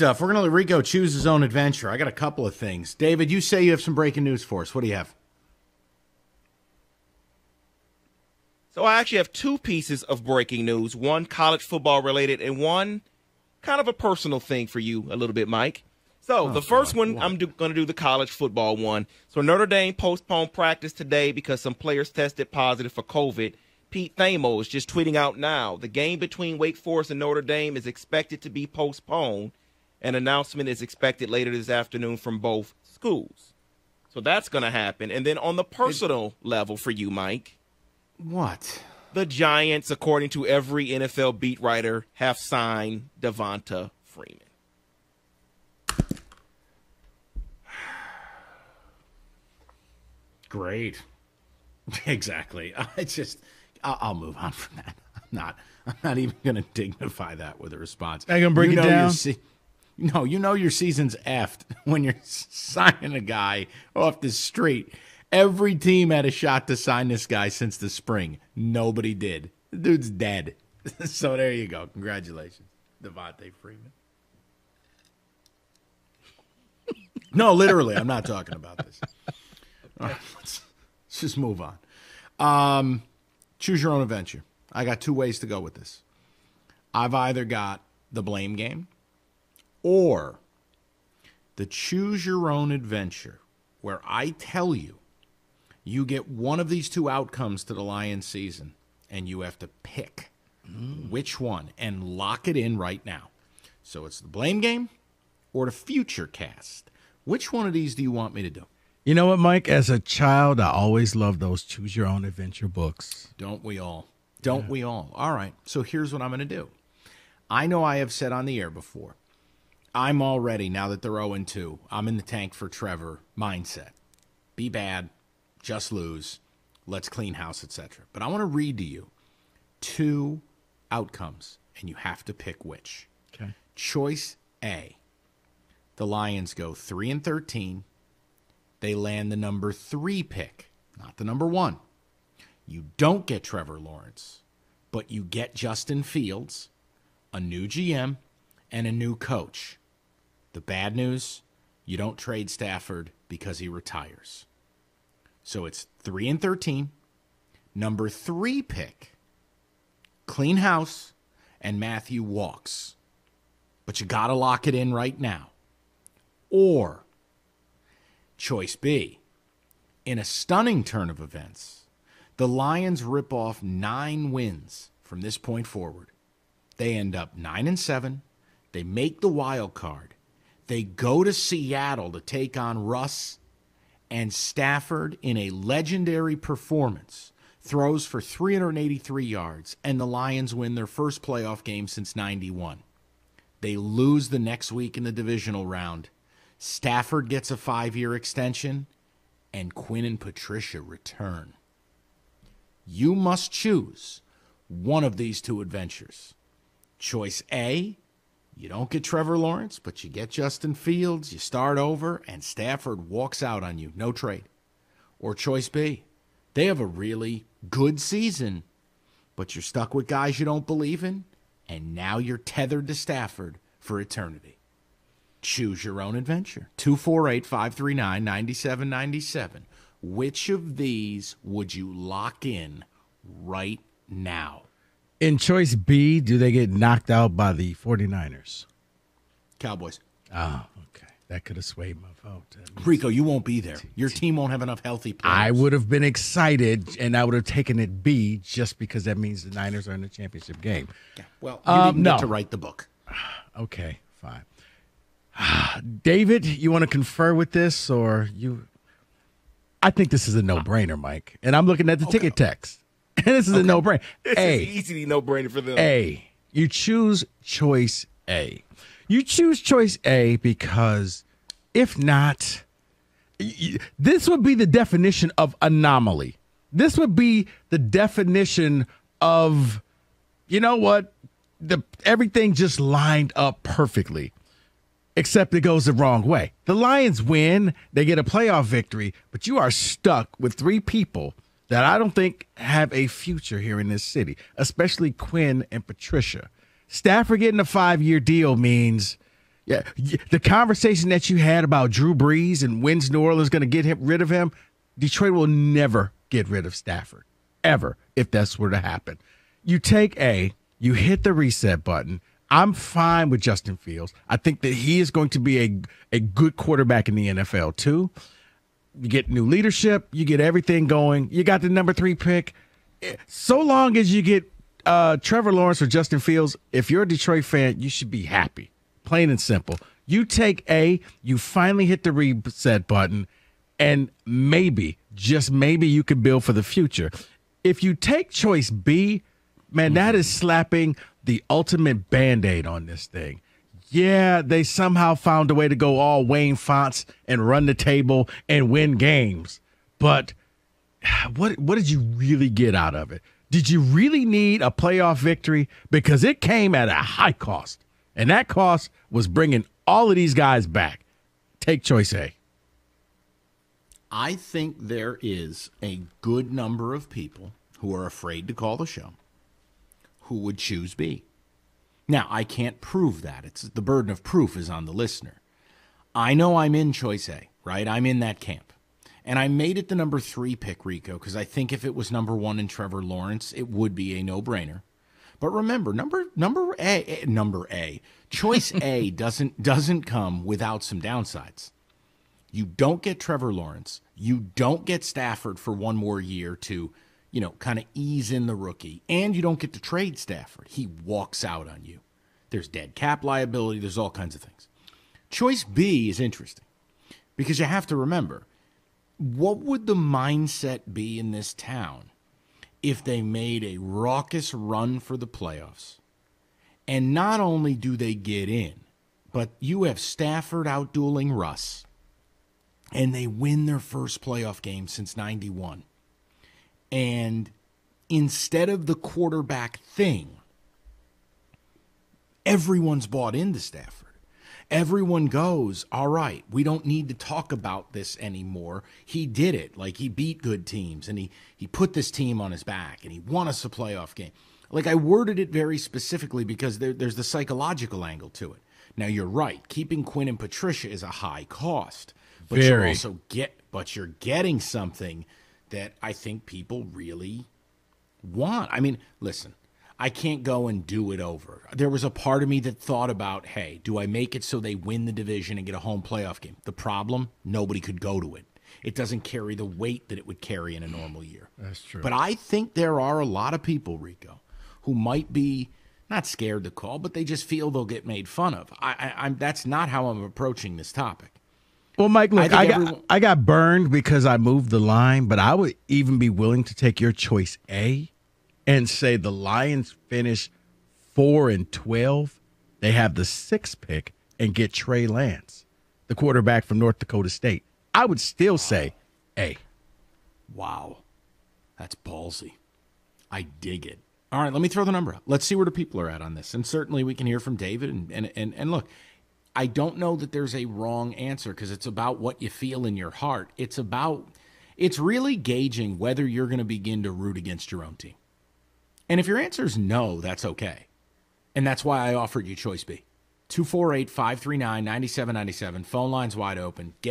Uh, if we're going to let Rico choose his own adventure, I got a couple of things. David, you say you have some breaking news for us. What do you have? So I actually have two pieces of breaking news, one college football related and one kind of a personal thing for you a little bit, Mike. So oh, the first God, one, what? I'm going to do the college football one. So Notre Dame postponed practice today because some players tested positive for COVID. Pete Thamel is just tweeting out now the game between Wake Forest and Notre Dame is expected to be postponed. An announcement is expected later this afternoon from both schools. So that's going to happen. And then on the personal it, level for you, Mike, what? The Giants, according to every NFL beat writer, have signed Devonta Freeman. Great. Exactly. I just, I'll, I'll, move on from that. I'm not. I'm not even going to dignify that with a response. I can break you it down. No, you know your season's effed when you're signing a guy off the street Every team had a shot to sign this guy since the spring. Nobody did. The dude's dead. so there you go. Congratulations, Devonta Freeman. no, literally, I'm not talking about this. All right, let's, let's just move on. Um, choose your own adventure. I got two ways to go with this. I've either got the blame game or the choose your own adventure, where I tell you you get one of these two outcomes to the Lions season, and you have to pick mm. which one and lock it in right now. So it's the blame game or the future cast. Which one of these do you want me to do? You know what, Mike? As a child, I always loved those choose your own adventure books. Don't we all? Don't yeah. we all? All right. So here's what I'm going to do. I know I have said on the air before, I'm already, now that they're 0 2, I'm in the tank for Trevor mindset. Be bad, just lose, let's clean house, etc. But I want to read to you two outcomes, and you have to pick which. Okay. Choice A: the Lions go three and thirteen. They land the number three pick, not the number one. You don't get Trevor Lawrence, but you get Justin Fields, a new GM, and a new coach. The bad news: you don't trade Stafford because he retires. So it's 3 and 13. Number 3 pick. Clean house and Matthew walks. But you got to lock it in right now. Or choice B. In a stunning turn of events, the Lions rip off 9 wins from this point forward. They end up 9 and 7. They make the wild card. They go to Seattle to take on Russ and Stafford, in a legendary performance, throws for 383 yards, and the Lions win their first playoff game since 91. They lose the next week in the divisional round. Stafford gets a five year extension, and Quinn and Patricia return. You must choose one of these two adventures. Choice A you don't get Trevor Lawrence, but you get Justin Fields, you start over, and Stafford walks out on you. No trade. Or choice B. They have a really good season, but you're stuck with guys you don't believe in, and now you're tethered to Stafford for eternity. Choose your own adventure. 248 539 9797. Which of these would you lock in right now? In choice B, do they get knocked out by the 49ers? Cowboys. Oh, okay. That could have swayed my vote. Rico, you won't be there. Your team won't have enough healthy players. I would have been excited, and I would have taken it B just because that means the Niners are in the championship game. Yeah. Well, you um, didn't no. get to write the book. Okay, fine. David, you want to confer with this, or you? I think this is a no-brainer, Mike. And I'm looking at the okay. ticket text. And this is okay. a no brainer. A easy no brainer for them. A you choose choice A. You choose choice A because if not, this would be the definition of anomaly. This would be the definition of, you know what, the everything just lined up perfectly, except it goes the wrong way. The Lions win, they get a playoff victory, but you are stuck with three people that I don't think have a future here in this city, especially Quinn and Patricia. Stafford getting a five year deal means, Yeah, the conversation that you had about Drew Brees and when's New Orleans going to get him, rid of him, Detroit will never get rid of Stafford, ever, if that's were to happen. You take A, you hit the reset button. I'm fine with Justin Fields. I think that he is going to be a, a good quarterback in the NFL, too. You get new leadership, you get everything going. You got the number three pick. So long as you get uh, Trevor Lawrence or Justin Fields, if you're a Detroit fan, you should be happy. Plain and simple. You take A, you finally hit the reset button, and maybe, just maybe, you can build for the future. If you take choice B, man, that is slapping the ultimate band aid on this thing. Yeah, they somehow found a way to go all Wayne Fontes and run the table and win games. But what what did you really get out of it? Did you really need a playoff victory? Because it came at a high cost. And that cost was bringing all of these guys back. Take choice A. I think there is a good number of people who are afraid to call the show who would choose B. Now, I can't prove that. It's the burden of proof is on the listener. I know I'm in choice A, right? I'm in that camp. And I made it the number three pick, Rico, because I think if it was number one in Trevor Lawrence, it would be a no brainer. But remember, number number A, number A, choice A doesn't doesn't come without some downsides. You don't get Trevor Lawrence. You don't get Stafford for one more year to, you know, kind of ease in the rookie, and you don't get to trade Stafford. He walks out on you. There's dead cap liability. There's all kinds of things. Choice B is interesting because you have to remember what would the mindset be in this town if they made a raucous run for the playoffs. And not only do they get in, but you have Stafford outdueling Russ, and they win their first playoff game since 91. And instead of the quarterback thing, everyone's bought into Stafford everyone goes, all right, we don't need to talk about this anymore. He did it. Like he beat good teams and he, he put this team on his back and he won us a playoff game. Like I worded it very specifically because there, there's the psychological angle to it. Now you're right. Keeping Quinn and Patricia is a high cost, but Very. you also get, but you're getting something that I think people really want. I mean, listen, I can't go and do it over. There was a part of me that thought about, hey, do I make it so they win the division and get a home playoff game? The problem, nobody could go to it. It doesn't carry the weight that it would carry in a normal year. That's true. But I think there are a lot of people, Rico, who might be not scared to call, but they just feel they'll get made fun of. I, I, am that's not how I'm approaching this topic. Well, Mike, look, I I, got everyone- I got burned because I moved the line, but I would even be willing to take your choice A and say the Lions finish four and twelve. They have the sixth pick and get Trey Lance, the quarterback from North Dakota State. I would still say A. Wow. That's ballsy. I dig it. All right, let me throw the number out. Let's see where the people are at on this. And certainly we can hear from David. And, and, and, and look, I don't know that there's a wrong answer because it's about what you feel in your heart. It's about, it's really gauging whether you're going to begin to root against your own team. And if your answer is no, that's okay. And that's why I offered you choice B. 248 539 9797. Phone lines wide open. Get